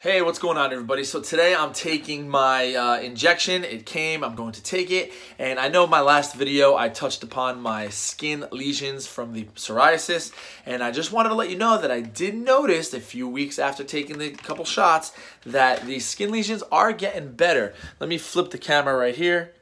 Hey, what's going on, everybody? So today I'm taking my uh, injection. It came, I'm going to take it. And I know my last video, I touched upon my skin lesions from the psoriasis. And I just wanted to let you know that I did notice a few weeks after taking the couple shots that the skin lesions are getting better. Let me flip the camera right here.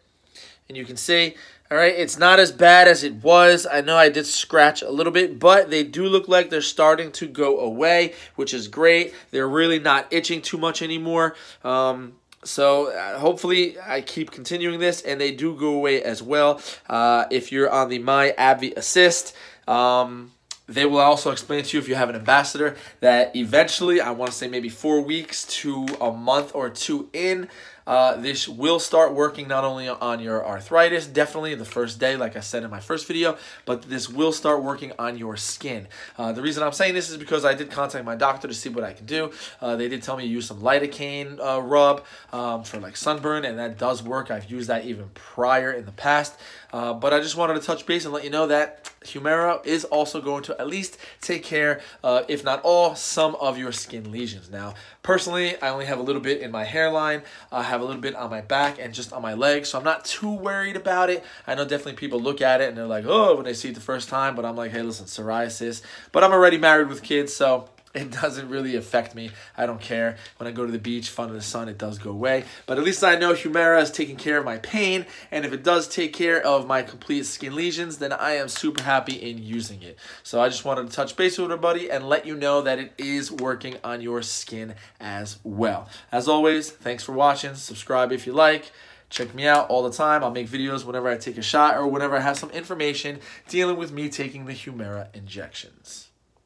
And you can see all right, it's not as bad as it was. I know I did scratch a little bit, but they do look like they're starting to go away, which is great. They're really not itching too much anymore. Um, so uh, hopefully I keep continuing this and they do go away as well. Uh, if you're on the My AbbVie Assist, um, they will also explain to you if you have an ambassador that eventually, I want to say maybe four weeks to a month or two in, uh, this will start working not only on your arthritis, definitely the first day, like I said in my first video, but this will start working on your skin. Uh, the reason I'm saying this is because I did contact my doctor to see what I can do. Uh, they did tell me to use some lidocaine uh, rub um, for like sunburn, and that does work. I've used that even prior in the past. Uh, but I just wanted to touch base and let you know that Humira is also going to at least take care, uh, if not all, some of your skin lesions. Now, personally, I only have a little bit in my hairline. I have a little bit on my back and just on my legs, so I'm not too worried about it. I know definitely people look at it and they're like, oh, when they see it the first time, but I'm like, hey, listen, psoriasis. But I'm already married with kids, so it doesn't really affect me. I don't care. When I go to the beach, fun in the sun, it does go away. But at least I know Humira is taking care of my pain. And if it does take care of my complete skin lesions, then I am super happy in using it. So I just wanted to touch base with everybody and let you know that it is working on your skin as well. As always, thanks for watching. Subscribe if you like. Check me out all the time. I'll make videos whenever I take a shot or whenever I have some information dealing with me taking the Humira injections.